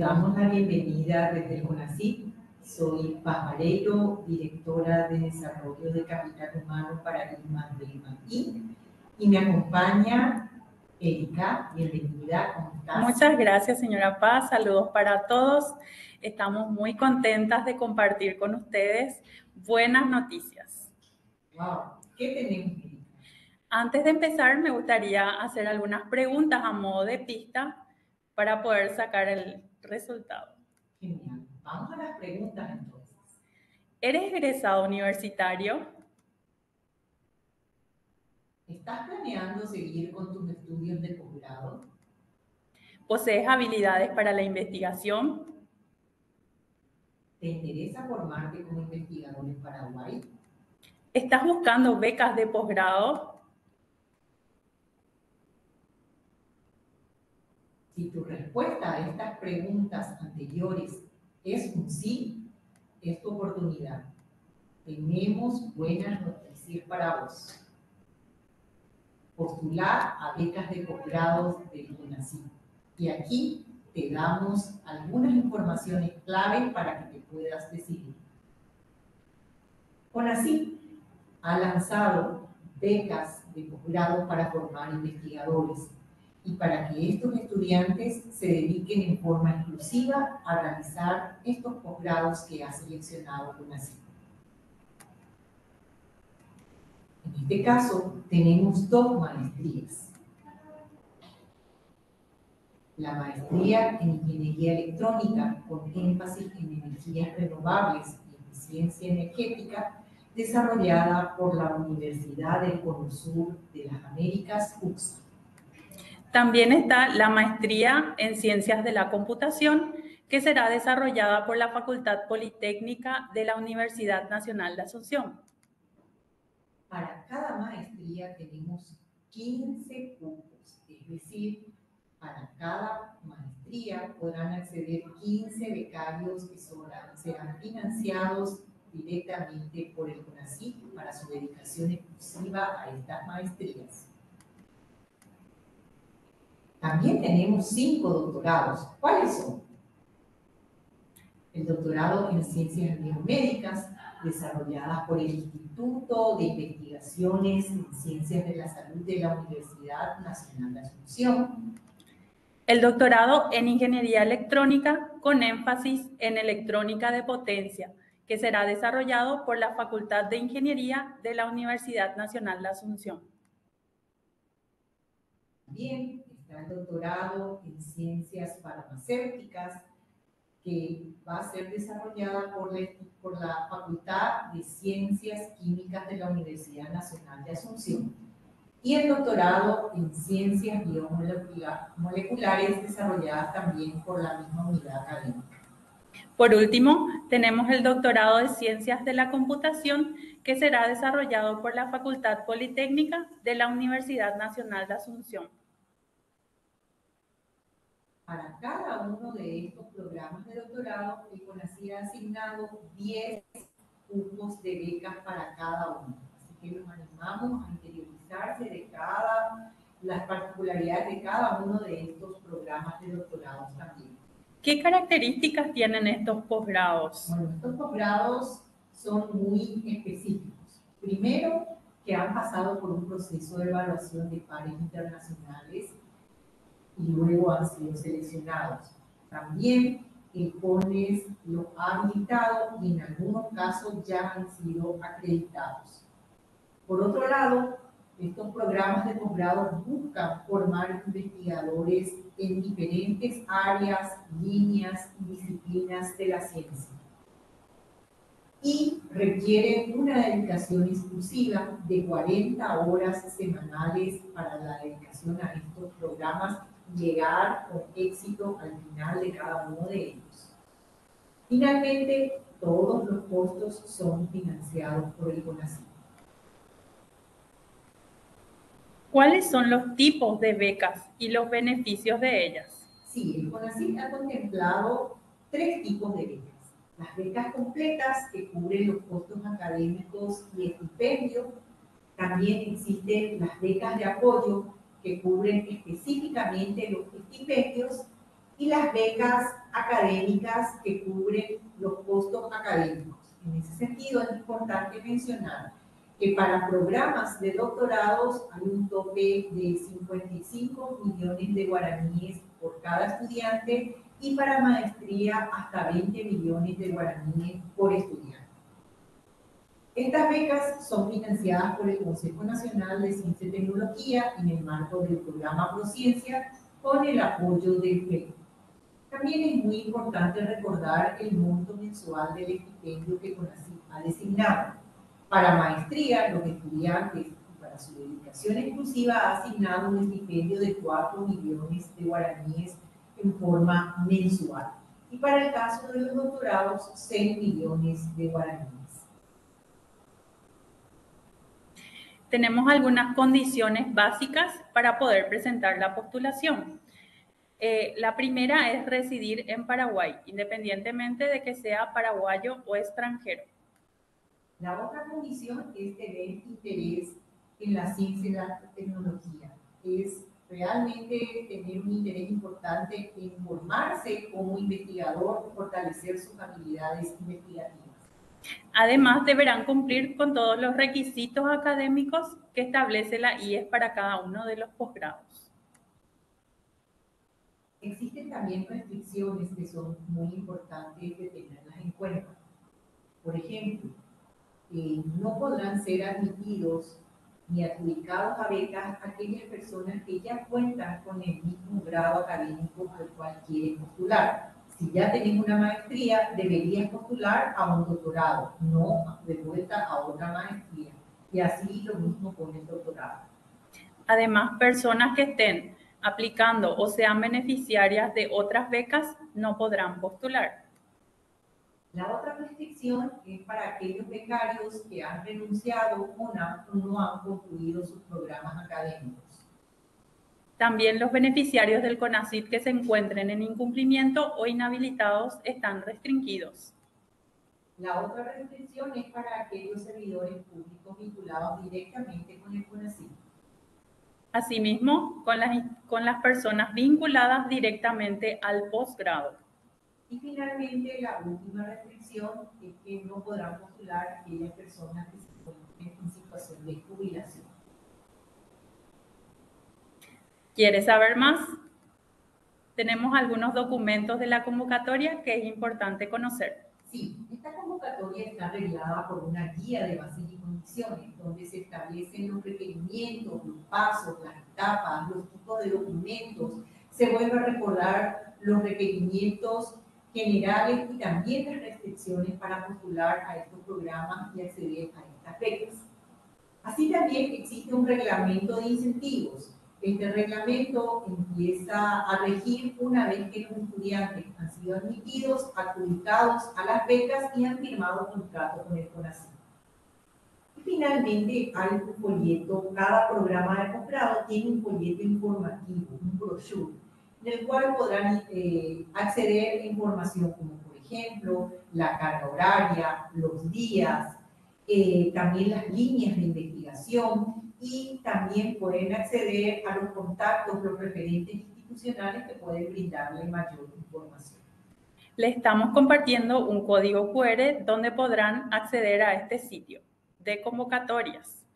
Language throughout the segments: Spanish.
damos la bienvenida desde el CONACYT. Soy Paz directora de Desarrollo de Capital Humano para Lima del MIT. Y me acompaña Erika, bienvenida, ¿cómo estás? Muchas gracias, señora Paz. Saludos para todos. Estamos muy contentas de compartir con ustedes buenas noticias. Wow, ¿qué tenemos, Antes de empezar, me gustaría hacer algunas preguntas a modo de pista para poder sacar el resultado. Genial. Vamos a las preguntas entonces. ¿Eres egresado universitario? ¿Estás planeando seguir con tus estudios de posgrado? ¿Posees habilidades para la investigación? ¿Te interesa formarte como investigador en Paraguay? ¿Estás buscando becas de posgrado? Si tu respuesta a estas preguntas anteriores es un sí, es tu oportunidad. Tenemos buenas noticias para vos. Postular a becas de posgrado del CONACYT. Y aquí te damos algunas informaciones clave para que te puedas decidir. CONACYT ha lanzado becas de posgrado para formar investigadores y para que estos estudiantes se dediquen en forma exclusiva a realizar estos posgrados que ha seleccionado CONACYT. En este caso, tenemos dos maestrías. La maestría en Ingeniería Electrónica con énfasis en energías renovables y eficiencia energética, desarrollada por la Universidad del Cono Sur de las Américas, UCSA. También está la maestría en Ciencias de la Computación, que será desarrollada por la Facultad Politécnica de la Universidad Nacional de Asunción. Para cada maestría tenemos 15 cupos, es decir, para cada maestría podrán acceder 15 becarios que serán financiados directamente por el CONACYT para su dedicación exclusiva a estas maestrías. También tenemos cinco doctorados. ¿Cuáles son? El doctorado en Ciencias Biomédicas, desarrolladas por el Instituto de Investigaciones en Ciencias de la Salud de la Universidad Nacional de Asunción. El doctorado en Ingeniería Electrónica con énfasis en electrónica de potencia, que será desarrollado por la Facultad de Ingeniería de la Universidad Nacional de Asunción. Bien, el doctorado en ciencias farmacéuticas, que va a ser desarrollada por la, por la Facultad de Ciencias Químicas de la Universidad Nacional de Asunción, y el doctorado en Ciencias Biomoleculares, desarrolladas también por la misma unidad académica. Por último, tenemos el doctorado de Ciencias de la Computación, que será desarrollado por la Facultad Politécnica de la Universidad Nacional de Asunción. Para cada uno de estos programas de doctorado, el CONACYT ha asignado 10 cupos de becas para cada uno. Así que los animamos a interiorizarse de cada, las particularidades de cada uno de estos programas de doctorado también. ¿Qué características tienen estos posgrados? Bueno, estos posgrados son muy específicos. Primero, que han pasado por un proceso de evaluación de pares internacionales y luego han sido seleccionados. También el CONES los ha habilitado y en algunos casos ya han sido acreditados. Por otro lado, estos programas de posgrado buscan formar investigadores en diferentes áreas, líneas y disciplinas de la ciencia. Y requieren una dedicación exclusiva de 40 horas semanales para la dedicación a estos programas llegar con éxito al final de cada uno de ellos. Finalmente, todos los costos son financiados por el CONACYT. ¿Cuáles son los tipos de becas y los beneficios de ellas? Sí, el CONACYT ha contemplado tres tipos de becas. Las becas completas que cubren los costos académicos y estipendio. También existen las becas de apoyo que cubren específicamente los estipendios y las becas académicas que cubren los costos académicos. En ese sentido, es importante mencionar que para programas de doctorados hay un tope de 55 millones de guaraníes por cada estudiante y para maestría hasta 20 millones de guaraníes por estudiante. Estas becas son financiadas por el Consejo Nacional de Ciencia y Tecnología en el marco del programa Prociencia con el apoyo del FED. También es muy importante recordar el monto mensual del estipendio que CONACYT ha designado. Para maestría, los estudiantes para su dedicación exclusiva ha asignado un estipendio de 4 millones de guaraníes en forma mensual. Y para el caso de los doctorados, 6 millones de guaraníes. Tenemos algunas condiciones básicas para poder presentar la postulación. Eh, la primera es residir en Paraguay, independientemente de que sea paraguayo o extranjero. La otra condición es tener interés en la ciencia y la tecnología. Es realmente tener un interés importante en formarse como investigador, fortalecer sus habilidades investigativas. Además, deberán cumplir con todos los requisitos académicos que establece la IES para cada uno de los posgrados. Existen también restricciones que son muy importantes de tenerlas en cuenta. Por ejemplo, eh, no podrán ser admitidos ni adjudicados a becas aquellas personas que ya cuentan con el mismo grado académico al cual quieren postular. Si ya tenés una maestría, deberías postular a un doctorado, no de vuelta a otra maestría. Y así lo mismo con el doctorado. Además, personas que estén aplicando o sean beneficiarias de otras becas no podrán postular. La otra restricción es para aquellos becarios que han renunciado o no han concluido sus programas académicos. También los beneficiarios del CONACYT que se encuentren en incumplimiento o inhabilitados están restringidos. La otra restricción es para aquellos servidores públicos vinculados directamente con el CONACYT. Asimismo, con las, con las personas vinculadas directamente al posgrado. Y finalmente, la última restricción es que no podrán postular aquellas personas que se encuentren en situación de jubilación. ¿Quieres saber más? Tenemos algunos documentos de la convocatoria que es importante conocer. Sí, esta convocatoria está arreglada por una guía de bases y condiciones, donde se establecen los requerimientos, los pasos, las etapas, los tipos de documentos. Se vuelve a recordar los requerimientos generales y también las restricciones para postular a estos programas y acceder a estas becas. Así también existe un reglamento de incentivos este reglamento empieza a regir una vez que los estudiantes han sido admitidos, adjudicados a las becas y han firmado contrato con el CONACYT. Finalmente hay un folleto, cada programa de posgrado tiene un folleto informativo, un brochure, en el cual podrán eh, acceder a información como por ejemplo la carga horaria, los días, eh, también las líneas de investigación y también pueden acceder a los contactos, los referentes institucionales que pueden brindarle mayor información. Le estamos compartiendo un código QR donde podrán acceder a este sitio de convocatorias.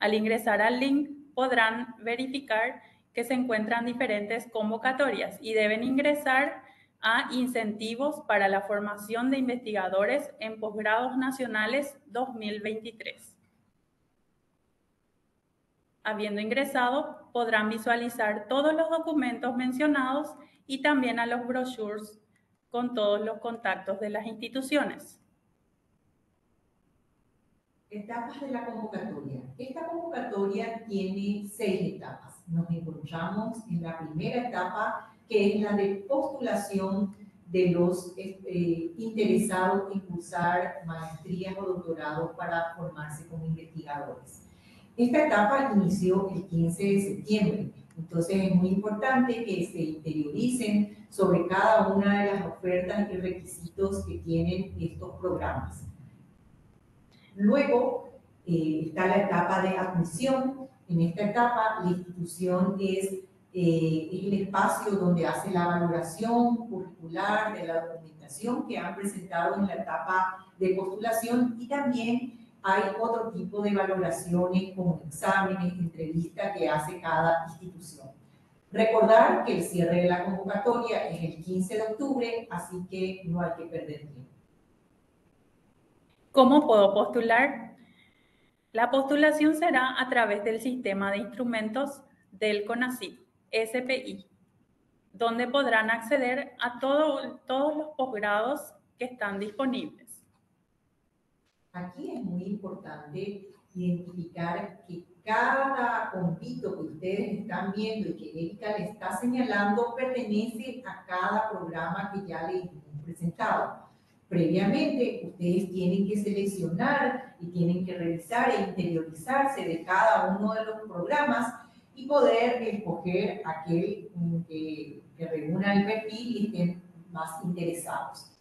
Al ingresar al link podrán verificar que se encuentran diferentes convocatorias y deben ingresar a incentivos para la formación de investigadores en posgrados nacionales 2023. Habiendo ingresado, podrán visualizar todos los documentos mencionados y también a los brochures con todos los contactos de las instituciones. Etapas de la convocatoria. Esta convocatoria tiene seis etapas. Nos encontramos en la primera etapa, que es la de postulación de los eh, interesados en cursar maestrías o doctorados para formarse como investigadores. Esta etapa inició el 15 de septiembre, entonces es muy importante que se interioricen sobre cada una de las ofertas y requisitos que tienen estos programas. Luego eh, está la etapa de admisión. En esta etapa la institución es eh, es el espacio donde hace la valoración curricular de la documentación que han presentado en la etapa de postulación y también hay otro tipo de valoraciones como exámenes, entrevistas que hace cada institución. Recordar que el cierre de la convocatoria es el 15 de octubre, así que no hay que perder tiempo. ¿Cómo puedo postular? La postulación será a través del sistema de instrumentos del CONACYT, SPI, donde podrán acceder a todo, todos los posgrados que están disponibles. Aquí es muy importante identificar que cada convito que ustedes están viendo y que Erika le está señalando pertenece a cada programa que ya le hemos presentado. Previamente, ustedes tienen que seleccionar y tienen que revisar e interiorizarse de cada uno de los programas y poder escoger aquel que, que reúna el perfil y estén más interesados.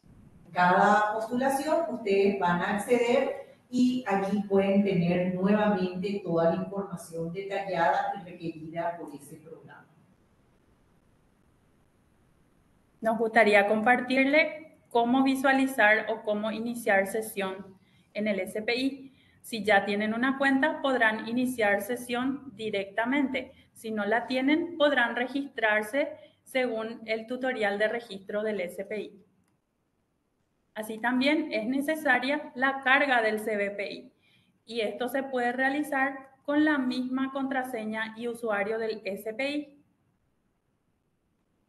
Cada postulación ustedes van a acceder y allí pueden tener nuevamente toda la información detallada y requerida por ese programa. Nos gustaría compartirle cómo visualizar o cómo iniciar sesión en el SPI. Si ya tienen una cuenta, podrán iniciar sesión directamente. Si no la tienen, podrán registrarse según el tutorial de registro del SPI. Así también es necesaria la carga del CBPI y esto se puede realizar con la misma contraseña y usuario del SPI.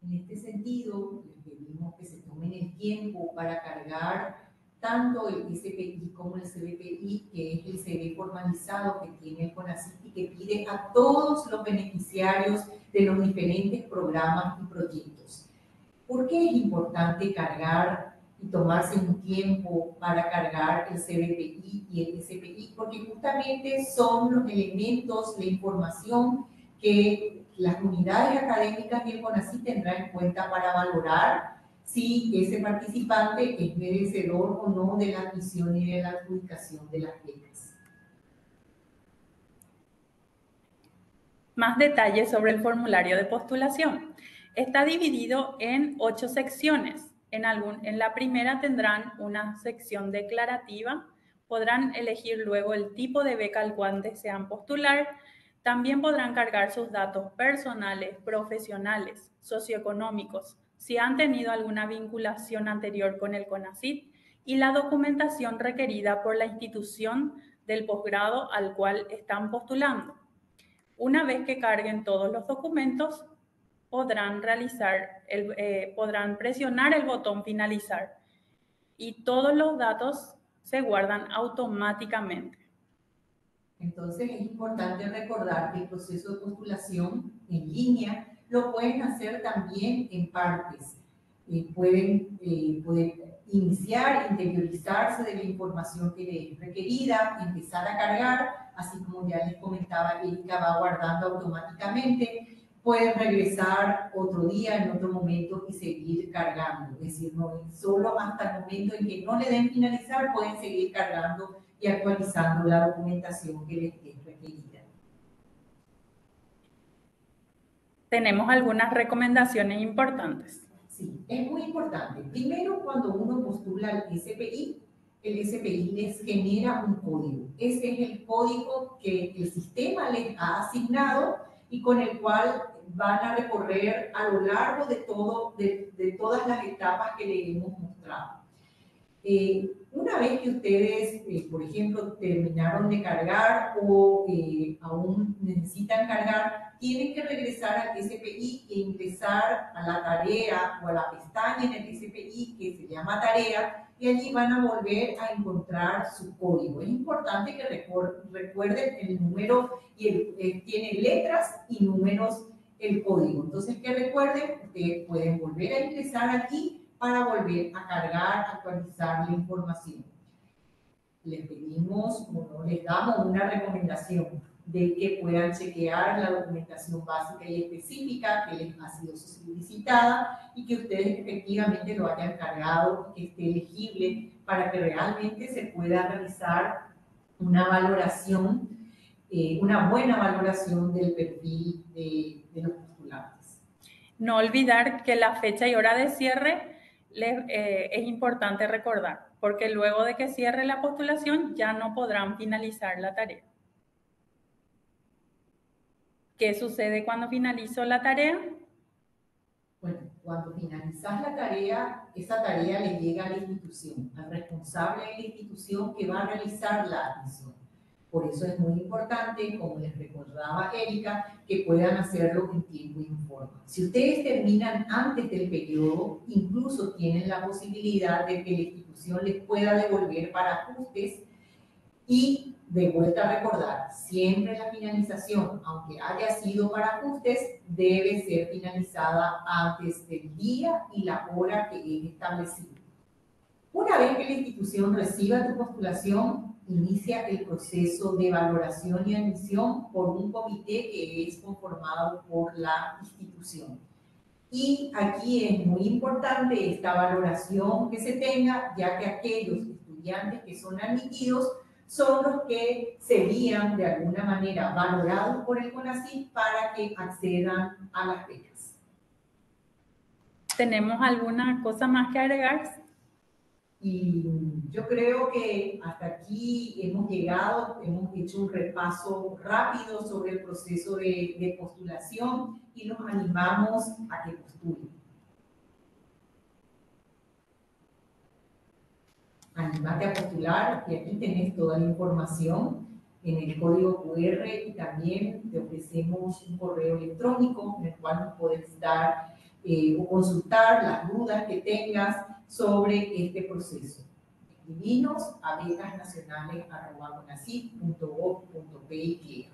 En este sentido, les pedimos que se tomen el tiempo para cargar tanto el SPI como el CBPI, que es el CV formalizado que tiene el CONACYT y que pide a todos los beneficiarios de los diferentes programas y proyectos. ¿Por qué es importante cargar y tomarse un tiempo para cargar el CBPI y el SPI? Porque justamente son los elementos, la información que las unidades académicas y el CONACYT tendrán en cuenta para valorar si ese participante es merecedor o no de la admisión y de la adjudicación de las becas. Más detalles sobre el formulario de postulación. Está dividido en ocho secciones. En, la primera tendrán una sección declarativa. Podrán elegir luego el tipo de beca al cual desean postular. También podrán cargar sus datos personales, profesionales, socioeconómicos, si han tenido alguna vinculación anterior con el CONACYT y la documentación requerida por la institución del posgrado al cual están postulando. Una vez que carguen todos los documentos, podrán realizar, el, eh, podrán presionar el botón finalizar y todos los datos se guardan automáticamente. Entonces es importante recordar que el proceso de postulación en línea lo pueden hacer también en partes. Eh, pueden, eh, iniciar, interiorizarse de la información que les es requerida, empezar a cargar, así como ya les comentaba, Erika va guardando automáticamente. Pueden regresar otro día, en otro momento y seguir cargando. Es decir, no solo hasta el momento en que no le den finalizar, pueden seguir cargando y actualizando la documentación que les es requerida. tenemos algunas recomendaciones importantes. Sí, es muy importante. Primero, cuando uno postula al SPI, el SPI les genera un código. Ese es el código que el sistema les ha asignado y con el cual van a recorrer a lo largo de, todo, de, de todas las etapas que le hemos mostrado. Eh, una vez que ustedes, eh, por ejemplo, terminaron de cargar o eh, aún necesitan cargar, tienen que regresar al SPI e ingresar a la tarea o a la pestaña en el SPI que se llama tarea y allí van a volver a encontrar su código. Es importante que recuerden el número y el, tiene letras y números el código. Entonces que recuerden, ustedes pueden volver a ingresar aquí para volver a cargar, actualizar la información. Les pedimos, o les damos una recomendación de que puedan chequear la documentación básica y específica que les ha sido solicitada y que ustedes efectivamente lo hayan cargado y que esté elegible para que realmente se pueda realizar una valoración, eh, una buena valoración del perfil de, de los postulados. No olvidar que la fecha y hora de cierre eh, es importante recordar, porque luego de que cierre la postulación ya no podrán finalizar la tarea. ¿Qué sucede cuando finalizo la tarea? Bueno, cuando finalizas la tarea, esa tarea le llega a la institución, al responsable de la institución que va a realizar la admisión. Por eso es muy importante, como les recordaba Erika, que puedan hacerlo en tiempo forma. Si ustedes terminan antes del periodo, incluso tienen la posibilidad de que la institución les pueda devolver para ajustes y de vuelta a recordar, siempre la finalización, aunque haya sido para ajustes, debe ser finalizada antes del día y la hora que es establecido. Una vez que la institución reciba tu postulación, inicia el proceso de valoración y admisión por un comité que es conformado por la institución. Y aquí es muy importante esta valoración que se tenga, ya que aquellos estudiantes que son admitidos son los que serían de alguna manera valorados por el CONACYT para que accedan a las becas. ¿Tenemos alguna cosa más que agregar? Y yo creo que hasta aquí hemos llegado, hemos hecho un repaso rápido sobre el proceso de, postulación y los animamos a que postulen. Animate a postular y aquí tenés toda la información en el código QR y también te ofrecemos un correo electrónico en el cual nos puedes dar eh, o consultar las dudas que tengas sobre este proceso. Escribinos a becasnacionales.gov.pi